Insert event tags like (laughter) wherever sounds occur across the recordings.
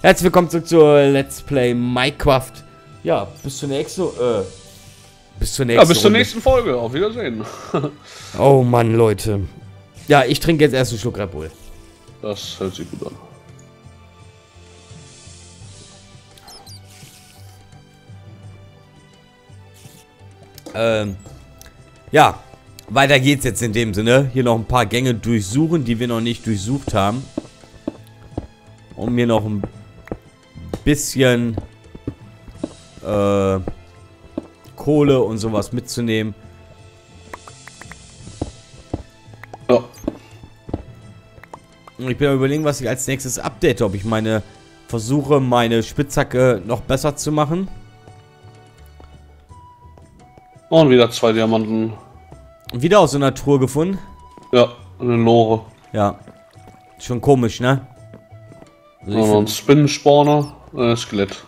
Herzlich willkommen zurück zur Let's Play Minecraft. Ja, bis zur nächsten, äh, bis zur nächsten Ja, bis zur Runde. nächsten Folge. Auf Wiedersehen. (laughs) Oh Mann, Leute. Ja, ich trinke jetzt erst einen Schluck Red Bull. Das hört sich gut an. Ähm, ja, weiter geht's jetzt in dem Sinne. Hier noch ein paar Gänge durchsuchen, die wir noch nicht durchsucht haben. Um mir noch ein bisschen äh, Kohle und sowas mitzunehmen. Ja. Und ich bin am überlegen, was ich als nächstes update. Ob ich meine versuche, meine Spitzhacke noch besser zu machen. Und wieder zwei Diamanten. Wieder aus so einer Truhe gefunden. Ja, eine Lore. Ja. Schon komisch, ne? Also Und ein Spinnen-Spawner. Äh, Skelett.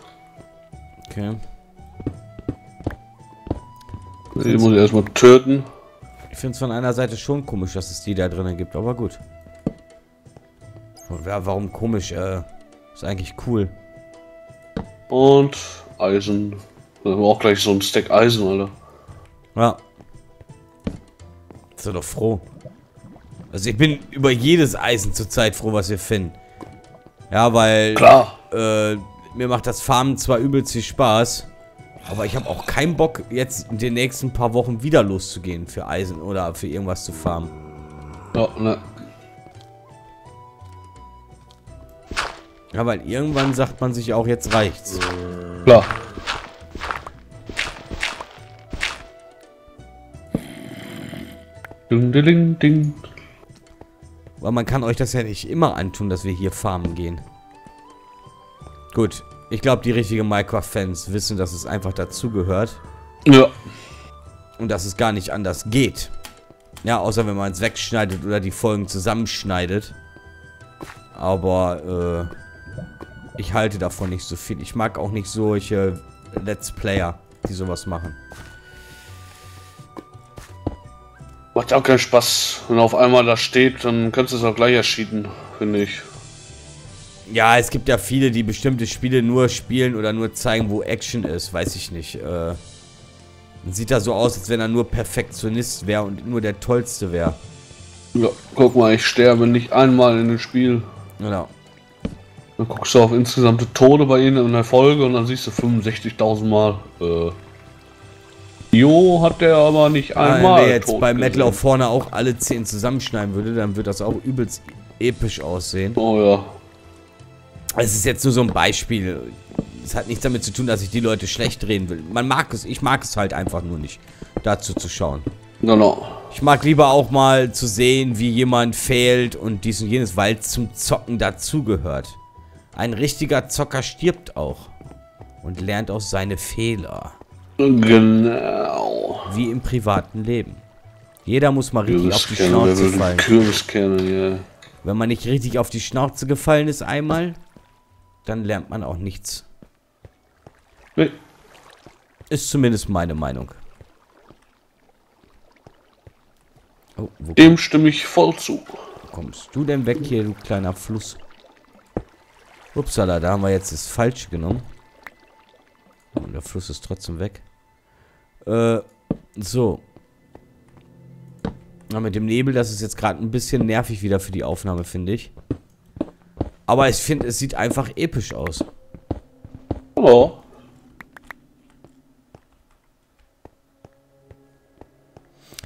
okay. Die muss ich erstmal töten. Ich finde es von einer Seite schon komisch, dass es die da drinnen gibt, aber gut. Ja, warum komisch? Äh, ist eigentlich cool. Und Eisen. Da haben wir auch gleich so ein Stack Eisen, Alter. Ja. Ist doch froh. Also ich bin über jedes Eisen zurzeit froh, was wir finden. Ja, weil Klar. Äh, mir macht das Farmen zwar übelst viel Spaß, aber ich habe auch keinen Bock, jetzt in den nächsten paar Wochen wieder loszugehen für Eisen oder für irgendwas zu farmen. Ja, ne. Ja, weil irgendwann sagt man sich auch, jetzt reicht's. Klar. Ding, ding, ding, ding. Weil man kann euch das ja nicht immer antun, dass wir hier farmen gehen. Gut, ich glaube, die richtigen Minecraft-Fans wissen, dass es einfach dazugehört. Ja. Und dass es gar nicht anders geht. Ja, außer wenn man es wegschneidet oder die Folgen zusammenschneidet. Aber, äh, ich halte davon nicht so viel. Ich mag auch nicht solche Let's Player, die sowas machen. Macht auch keinen Spaß. Wenn er auf einmal da steht, dann kannst du es auch gleich erschieden, finde ich. Ja, es gibt ja viele, die bestimmte Spiele nur spielen oder nur zeigen, wo Action ist. Weiß ich nicht. Äh, sieht da so aus, als wenn er nur Perfektionist wäre und nur der Tollste wäre. Ja, guck mal, ich sterbe nicht einmal in dem Spiel. Genau. Dann guckst du auf insgesamte Tode bei ihnen in der Folge und dann siehst du 65.000 Mal. Äh, Jo hat der aber nicht Wenn einmal. der jetzt bei Metal auf vorne auch alle 10 zusammenschneiden würde, dann wird das auch übelst episch aussehen. Oh ja. Es ist jetzt nur so ein Beispiel. Es hat nichts damit zu tun, dass ich die Leute schlecht reden will. Man mag es, ich mag es halt einfach nur nicht, dazu zu schauen. Genau. Ich mag lieber auch mal zu sehen, wie jemand fehlt und dies und jenes, weil es zum Zocken dazugehört. Ein richtiger Zocker stirbt auch und lernt aus seine Fehler. Genau. Wie im privaten Leben. Jeder muss mal richtig auf die Schnauze fallen. Wenn man nicht richtig auf die Schnauze gefallen ist einmal, dann lernt man auch nichts. Nee, Ist zumindest meine Meinung. Oh, wo dem stimme ich voll zu. kommst du denn weg hier, du kleiner Fluss? Upsala, da haben wir jetzt das Falsche genommen. Und der Fluss ist trotzdem weg. Äh, so. Na, mit dem Nebel, das ist jetzt gerade ein bisschen nervig wieder für die Aufnahme, finde ich. Aber ich finde, es sieht einfach episch aus. Oh.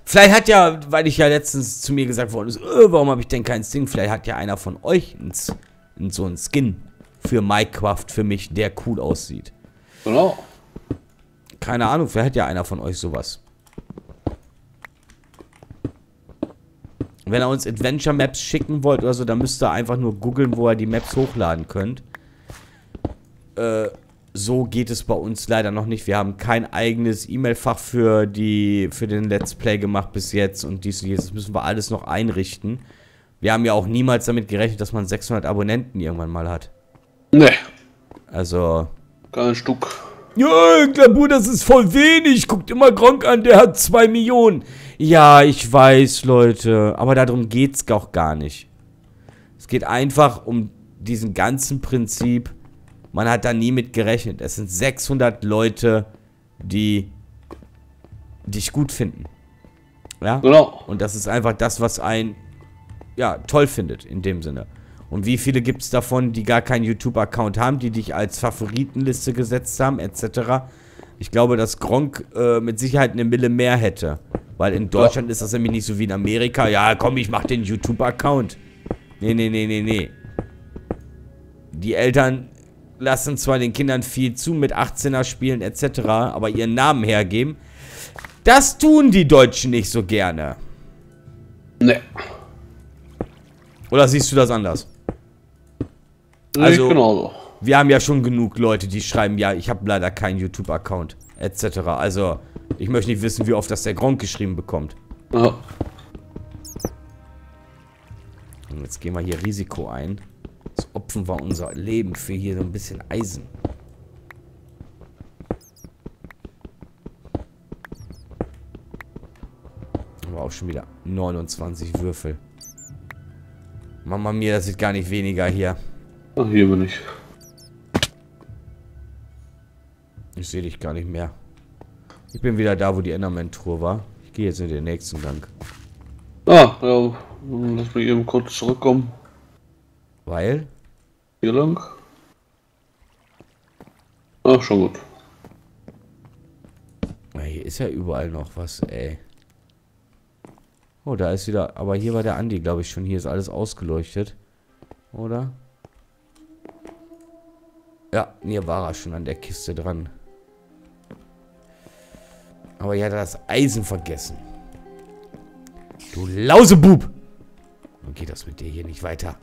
Vielleicht hat ja, weil ich ja letztens zu mir gesagt worden ist, äh, warum habe ich denn keinen Skin? Vielleicht hat ja einer von euch einen, einen, so einen Skin für Minecraft für mich, der cool aussieht. Genau. Keine Ahnung, vielleicht hat ja einer von euch sowas. Wenn ihr uns Adventure Maps schicken wollt oder so, dann müsst ihr einfach nur googeln, wo ihr die Maps hochladen könnt. Äh, so geht es bei uns leider noch nicht. Wir haben kein eigenes E-Mail-Fach für die für den Let's Play gemacht bis jetzt und dies und jenes. Das müssen wir alles noch einrichten. Wir haben ja auch niemals damit gerechnet, dass man 600 Abonnenten irgendwann mal hat. Ne, Also, kein Stück. Ja, Klabu, das ist voll wenig. Guckt immer Gronk an, der hat 2 Millionen. Ja, ich weiß, Leute. Aber darum geht's auch gar nicht. Es geht einfach um diesen ganzen Prinzip, Man hat da nie mit gerechnet. Es sind 600 Leute, die dich gut finden. Ja? Genau. Und das ist einfach das, was ein ja, toll findet in dem Sinne. Und wie viele gibt es davon, die gar keinen YouTube-Account haben, die dich als Favoritenliste gesetzt haben, etc. Ich glaube, dass Gronk äh, mit Sicherheit eine Mille mehr hätte. Weil in Deutschland ja. ist das nämlich nicht so wie in Amerika. Ja, komm, ich mach den YouTube-Account. Nee, nee, nee, nee, nee. Die Eltern lassen zwar den Kindern viel zu mit 18er spielen etc., aber ihren Namen hergeben. Das tun die Deutschen nicht so gerne. Nee. Oder siehst du das anders? Also, genauso. wir haben ja schon genug Leute, die schreiben, ja, ich habe leider keinen YouTube-Account, etc. Also, ich möchte nicht wissen, wie oft das der Gronk geschrieben bekommt. Ja. Und jetzt gehen wir hier Risiko ein. Jetzt opfern wir unser Leben für hier so ein bisschen Eisen. Aber auch schon wieder 29 Würfel. Mama mir, das sieht gar nicht weniger hier. Ach, hier bin ich. Ich sehe dich gar nicht mehr. Ich bin wieder da, wo die Enderman-Tour war. Ich gehe jetzt in den nächsten Gang. Ah, ja, lass mich eben kurz zurückkommen. Weil? Hier lang. Ach, schon gut. Ja, hier ist ja überall noch was, ey. Oh, da ist wieder... Aber hier war der Andi, glaube ich, schon. Hier ist alles ausgeleuchtet. Oder? Ja, hier war er schon an der Kiste dran. Aber er hat das Eisen vergessen. Du Lausebub! Dann geht das mit dir hier nicht weiter.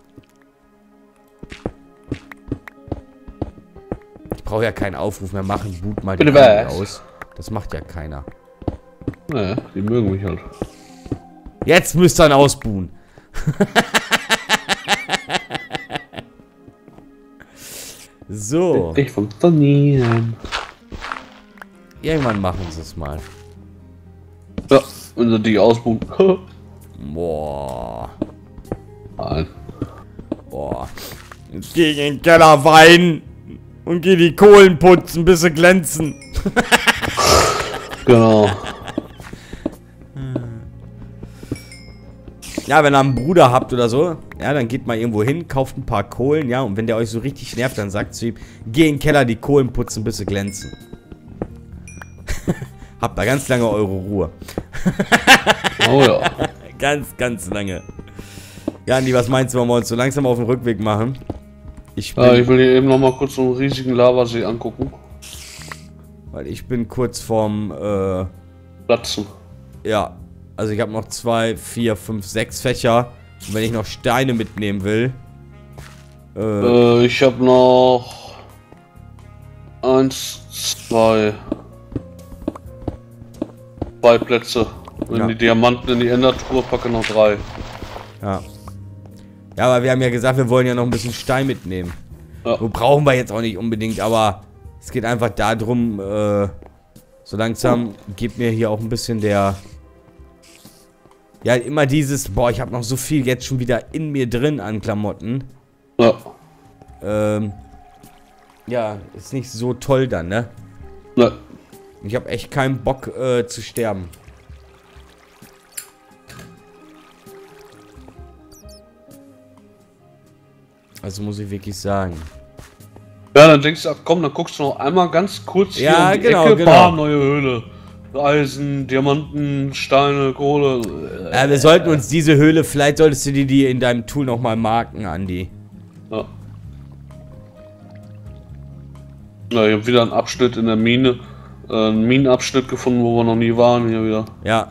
Ich brauche ja keinen Aufruf mehr machen. Boot mal den aus. Das macht ja keiner. Naja, die mögen mich halt. Jetzt müsst ihr ihn ausbuhen. (laughs) So. Nicht funktionieren. Irgendwann machen sie es mal. Ja, wenn sie die ausbuchen. (laughs) Boah. Nein. Boah. Jetzt geh ich in den Keller weinen und geh die Kohlen putzen, bis sie glänzen. (laughs) genau. (laughs) Ja, wenn ihr einen Bruder habt oder so, ja, dann geht mal irgendwo hin, kauft ein paar Kohlen, ja, und wenn der euch so richtig nervt, dann sagt zu ihm, geh in den Keller, die Kohlen putzen, bis sie glänzen. (laughs) habt da ganz lange eure Ruhe. oh ja. (laughs) ganz, ganz lange. Ja, Andi, was meinst du, wollen wir uns so langsam auf den Rückweg machen? Ich, bin, ja, ich will hier eben noch mal kurz so einen riesigen Lavasee angucken. Weil ich bin kurz vorm, äh... Platzen. Ja, also ich habe noch zwei, vier, fünf, sechs Fächer. Und wenn ich noch Steine mitnehmen will. Äh, äh ich habe noch eins, zwei, zwei Plätze. Wenn ja. die Diamanten in die Endertruhe packe, noch drei. Ja. Ja, aber wir haben ja gesagt, wir wollen ja noch ein bisschen Stein mitnehmen. Ja. So brauchen wir jetzt auch nicht unbedingt, aber es geht einfach darum, äh, so langsam gibt mir hier auch ein bisschen der ja, immer dieses, boah, ich habe noch so viel jetzt schon wieder in mir drin an Klamotten. Ja. Ähm, ja, ist nicht so toll dann, ne? Ne. Ich habe echt keinen Bock äh, zu sterben. Also muss ich wirklich sagen. Ja, dann denkst du, ach komm, dann guckst du noch einmal ganz kurz hier ja, um die genau, Ecke, genau. Bam, neue Höhle. Eisen, Diamanten, Steine, Kohle. Äh, wir sollten uns diese Höhle, vielleicht solltest du die, die in deinem Tool nochmal marken, Andi. Ja. Ja, ich habe wieder einen Abschnitt in der Mine. Äh, einen Minenabschnitt gefunden, wo wir noch nie waren hier wieder. Ja.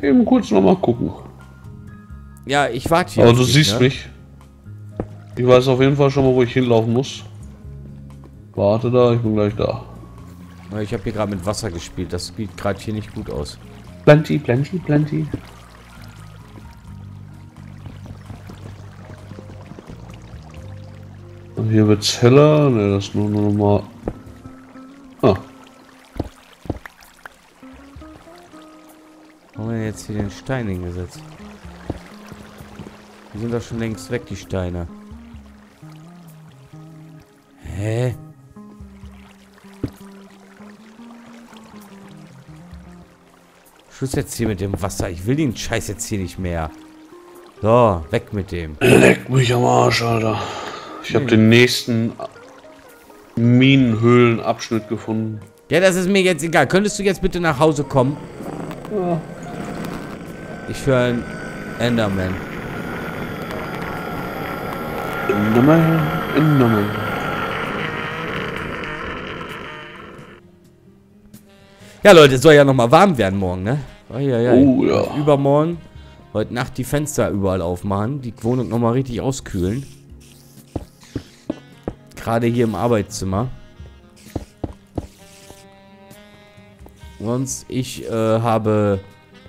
Eben kurz nochmal gucken. Ja, ich warte hier. Aber du dich, siehst ne? mich. Ich weiß auf jeden Fall schon mal, wo ich hinlaufen muss. Warte da, ich bin gleich da. Ich habe hier gerade mit Wasser gespielt. Das sieht gerade hier nicht gut aus. Plenty, plenty, plenty. Und hier wird's heller. Ne, das nur noch mal. Ah. Haben wir jetzt hier den Stein hingesetzt? Die sind doch schon längst weg, die Steine. Hä? Schluss jetzt hier mit dem Wasser. Ich will den Scheiß jetzt hier nicht mehr. So, weg mit dem. Leck mich am Arsch, Alter. Ich habe den nächsten Minenhöhlenabschnitt gefunden. Ja, das ist mir jetzt egal. Könntest du jetzt bitte nach Hause kommen? Ja. Ich höre einen Enderman. Enderman, Enderman. Ja, Leute, es soll ja nochmal warm werden morgen, ne? Oh, ja, ja. Oh, ja. Übermorgen. Heute Nacht die Fenster überall aufmachen. Die Wohnung nochmal richtig auskühlen. Gerade hier im Arbeitszimmer. Sonst, ich äh, habe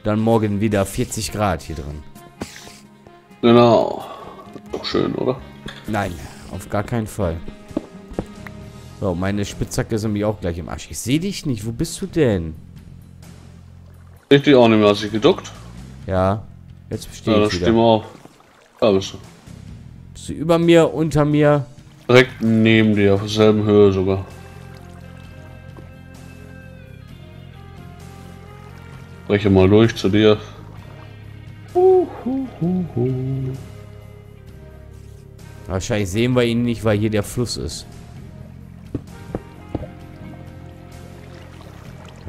dann morgen wieder 40 Grad hier drin. Genau. Doch schön, oder? Nein, auf gar keinen Fall. So, meine Spitzhacke ist nämlich auch gleich im Arsch. Ich sehe dich nicht. Wo bist du denn? Ich dich auch nicht mehr, hast du dich geduckt? Ja, jetzt Ja, stehe das ich wieder. wir auf. Da bist du. Bist du über mir, unter mir? Direkt neben dir, auf derselben Höhe sogar. Breche mal durch zu dir. Wahrscheinlich sehen wir ihn nicht, weil hier der Fluss ist.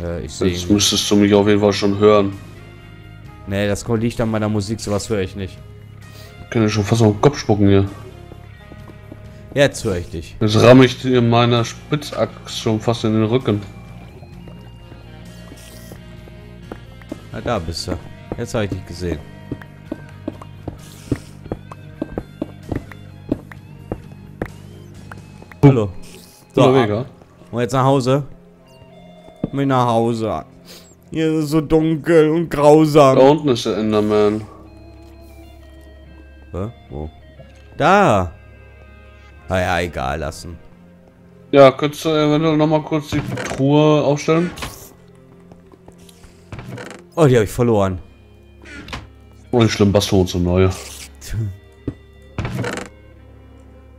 Äh, ich sehe Jetzt müsstest du mich auf jeden Fall schon hören. Nee, das liegt an meiner Musik, sowas höre ich nicht. Ich kann ja schon fast auf den Kopf spucken hier. Jetzt höre ich dich. Jetzt ramme ich dir meiner Spitzachs schon fast in den Rücken. Na, da bist du. Jetzt habe ich dich gesehen. Hallo. So, ab. ja? und jetzt nach Hause. Mit nach Hause. Hier ist es so dunkel und grausam. Da unten ist der Enderman. Hä? Wo? Da. Naja, egal lassen. Ja, könntest du eventuell nochmal kurz die Truhe aufstellen? Oh, die habe ich verloren. Oh, nicht schlimm, wir uns eine neue. (laughs)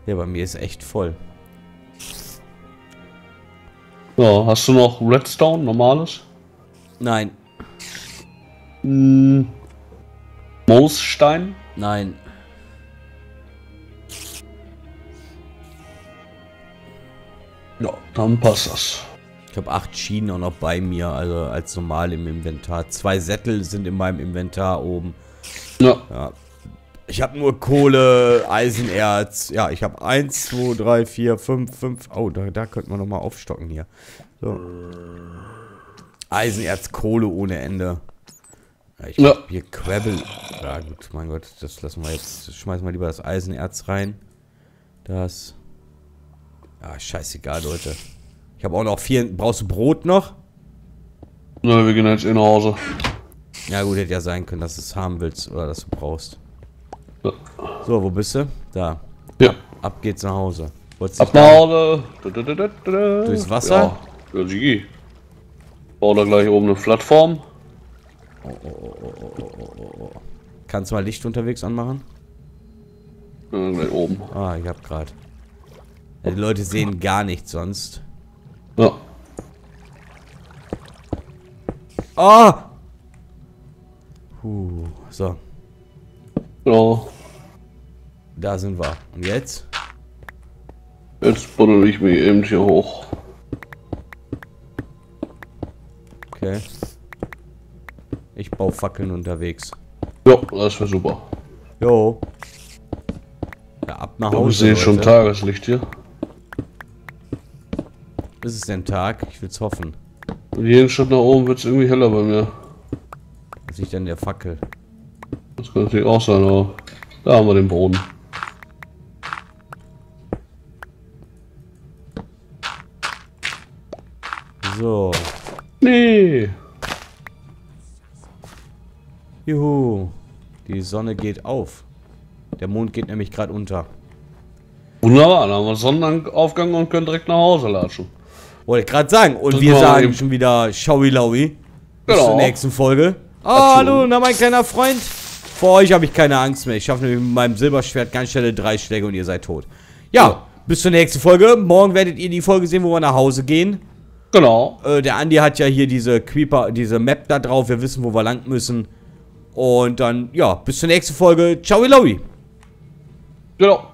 Ja, bei mir ist echt voll. Ja, hast du noch Redstone, normales? Nein, Hm. Moosstein? nein. Ja, dann passt das. Ich habe acht Schienen auch noch bei mir, also als normal im Inventar. Zwei Sättel sind in meinem Inventar oben. Ja, Ja. Ich habe nur Kohle, Eisenerz. Ja, ich habe eins, zwei, drei, vier, fünf, fünf. Oh, da, da könnten wir nochmal aufstocken hier. So. Eisenerz, Kohle ohne Ende. Ja, ich Ja. hab hier Quabbel. Ja gut, mein Gott, das lassen wir jetzt. Schmeißen wir lieber das Eisenerz rein. Das. Ja, scheißegal, Leute. Ich habe auch noch vier. Brauchst du Brot noch? na, wir gehen jetzt eh nach Hause. Ja gut, hätte ja sein können, dass du es haben willst oder dass du brauchst. So, wo bist du? Da. Ja. Ab geht's nach Hause. Ab nach Hause. Durchs Wasser? Ja, ja Gigi. Bau da gleich oben eine Plattform. Kannst du mal Licht unterwegs anmachen? Ja, gleich oben. Ah, ich hab grad. Ja, die Leute sehen gar nichts sonst. Ja. Ah! Puh, so, Ja. Da sind wir. Und jetzt? Jetzt buddel ich mich eben hier hoch. Okay. Ich baue Fackeln unterwegs. Ja, das wäre super. Jo. Ja, ab nach Hause. sehen schon Leute. Tageslicht hier. Ist es denn Tag? Ich will's hoffen. Und jeden Schritt nach oben wird es irgendwie heller bei mir. Was liegt denn der Fackel? Das kann natürlich auch sein, aber da haben wir den Boden. So. Nee. Juhu. Die Sonne geht auf. Der Mond geht nämlich gerade unter. Wunderbar, dann haben wir Sonnenaufgang und können direkt nach Hause latschen. Wollte ich gerade sagen. Und Drück wir sagen eben. schon wieder Schaui Laui. Bis Genau. zur nächsten Folge. Oh, hallo, na mein kleiner Freund. Vor euch habe ich keine Angst mehr. Ich schaffe nämlich mit meinem Silberschwert ganz schnelle drei Schläge und ihr seid tot. Ja, bis zur nächsten Folge. Morgen werdet ihr die Folge sehen, wo wir nach Hause gehen. Genau. Äh, der Andi hat ja hier diese Creeper, diese Map da drauf. Wir wissen, wo wir lang müssen. Und dann, ja, bis zur nächsten Folge. Ciao, Ilowi. Genau.